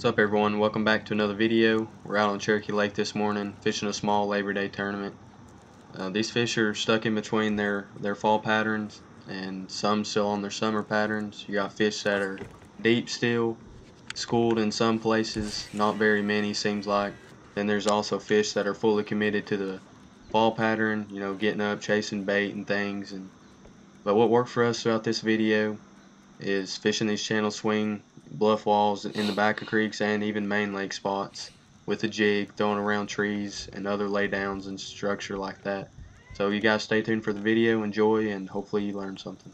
What's up everyone, welcome back to another video. We're out on Cherokee Lake this morning fishing a small Labor Day tournament. Uh, these fish are stuck in between their, their fall patterns and some still on their summer patterns. You got fish that are deep still, schooled in some places, not very many seems like. Then there's also fish that are fully committed to the fall pattern, you know, getting up, chasing bait and things. And But what worked for us throughout this video is fishing these channel swing bluff walls in the back of creeks and even main lake spots with a jig throwing around trees and other laydowns and structure like that. So you guys stay tuned for the video, enjoy, and hopefully you learn something.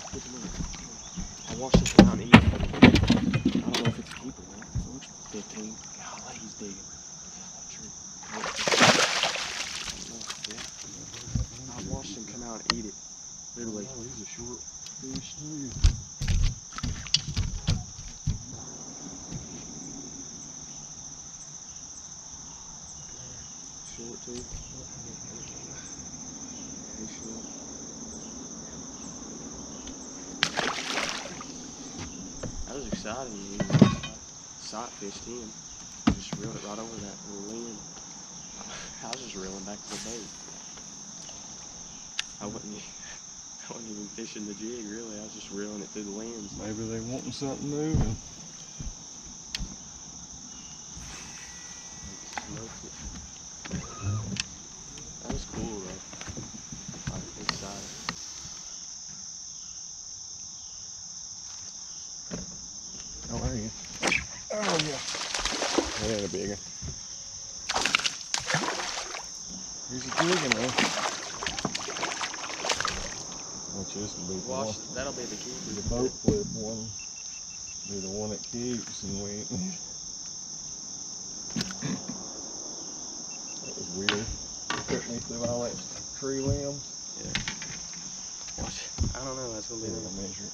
Yeah. I watched this one out and eat. I don't know if it's a keeper, man. It looks 15. Golly, he's digging. That tree. I don't know. Yeah. I watched him come out and eat it. Literally. Oh, he's a short fish too. Short too. Yeah, he's short. Was exciting. You sight fished him. Just reeled it right over that little limb. I was just reeling back to the boat. I wasn't, I wasn't even fishing the jig really. I was just reeling it through the limbs. Maybe they wanting something moving. Smoked it. That was cool though. I'm excited. Oh, there you Oh, yeah. That ain't a big one. Here's a big one, though. Watch this will be the one. Wash, that'll be the keeper. The boat flip one. Be the one that keeps, and we. that was weird. It took me through all that tree limbs. Watch. I don't know. That's gonna be the measure it.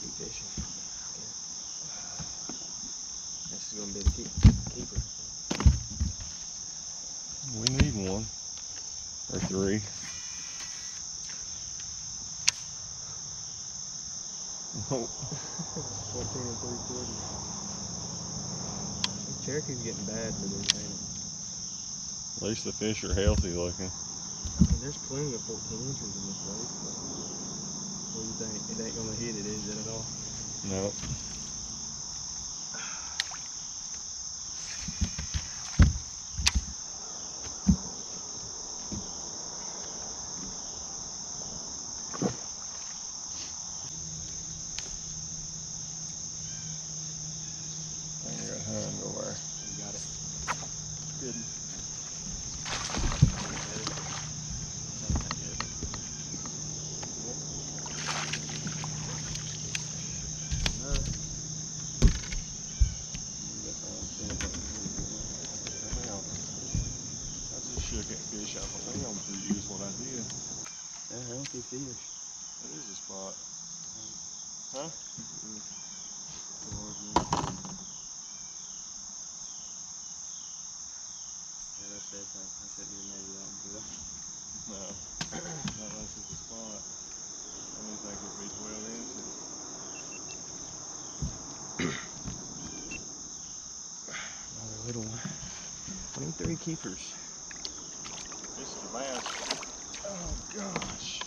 keep fishing. This is gonna be the keep, keeper. We need one. Or three. 14 and three quarters. Cherokee's getting bad for this thing. at least the fish are healthy looking. I mean, there's plenty of 14 inches in this lake. But what do you think? It ain't gonna hit it, is it at all? No. I got hung over. You got it. Good. I just shook that fish out the limb for you is what I did. Yeah, healthy fish. That is a spot. Huh? Yeah, it. I, I shouldn't have made it out into it. No, not unless it's a spot. I don't think it'd be twelve inches. Another little one. 23 keepers. This is the bass. Oh gosh.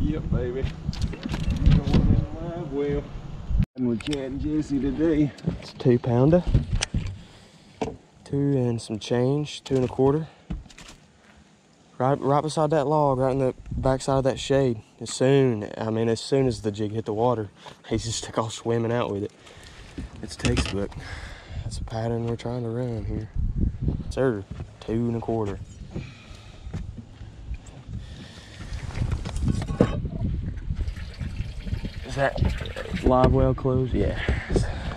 Yep, baby. Going in the live. And with Chad and Jesse today. It's a two pounder. Two and some change, two and a quarter. Right, right beside that log, right in the backside of that shade. As soon, I mean, as soon as the jig hit the water, he's just took off swimming out with it. It's textbook. That's a pattern we're trying to run here. Sir, two and a quarter. That live well closed? Yeah.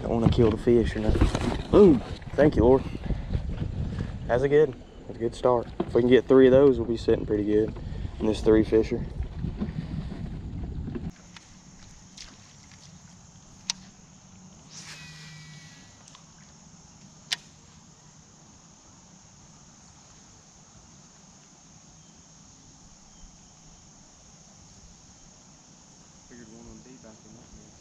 Don't want to kill the fish or nothing. Ooh, thank you, Lord. That's a good, that's a good start. If we can get three of those, we'll be sitting pretty good in this three fisher. Figured one would be back in that mess.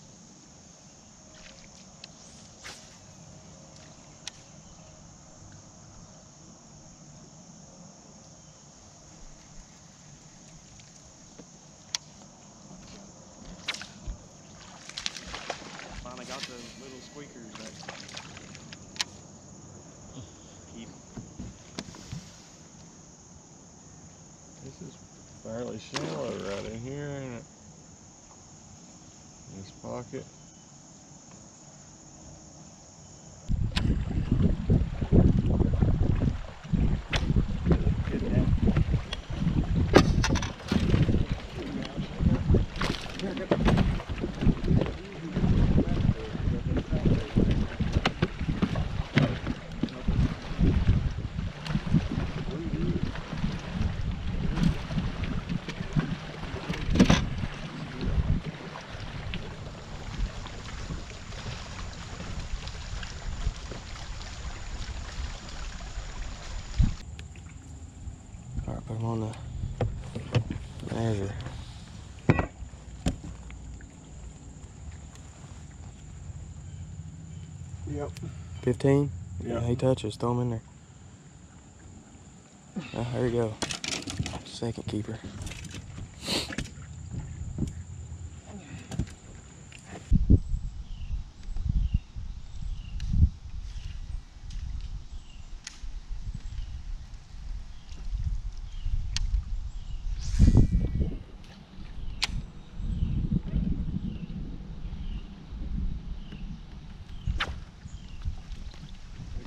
Finally got the little squeakers that keep. This is fairly shallow right in here, it? This pocket. All right, put them on Yep. 15? Yeah. he touches, throw him in there. Ah, there you go. Second keeper.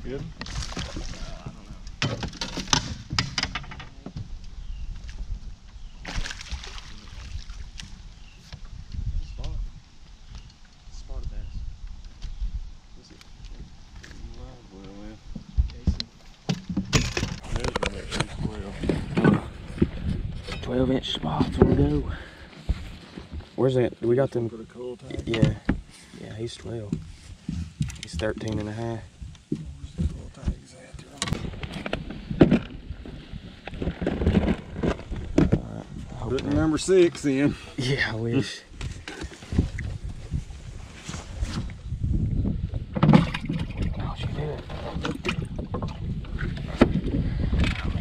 Good. Spot. Spot a bass. Was it Live well, man. Jason? Measurement is well. 12 inch spots on the go. Where's that? We got them. For the cull tag. Yeah. Yeah, he's 12. He's 13 and a half. Where's the cull tags at? Number six in. Yeah, me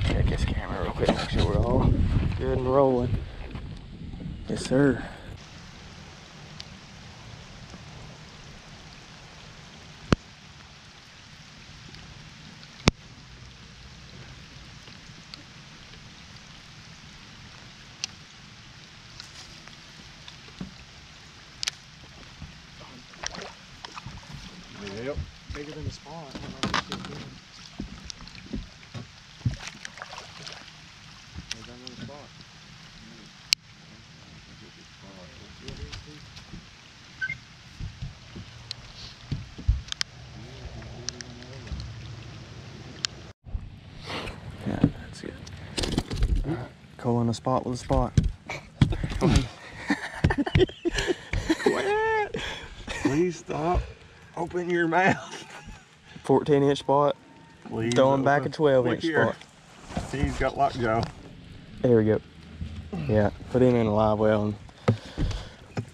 check this camera real quick, make sure we're all good and rolling. Yes, sir. spot. I don't know if it's good. There's that little spot. Yeah, it is too. Yeah, that's good. Calling a spot with a spot. Quit! Please stop. Open your mouth. 14 inch spot. Please Throwing back a 12 Look inch here. spot. See, he's got luck, lockjaw. There we go. Yeah, put him in a live well and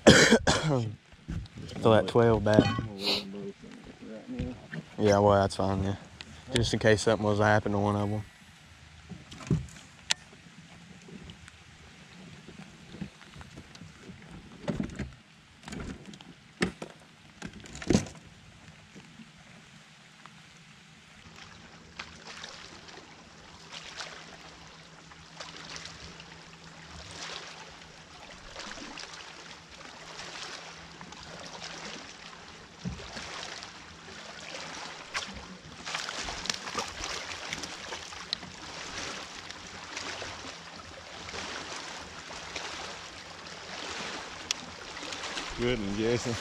throw that 12 back. Yeah, well, that's fine, yeah. Just in case something was to happen to one of them. Good one, Jason.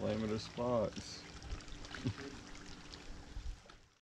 Limited spots.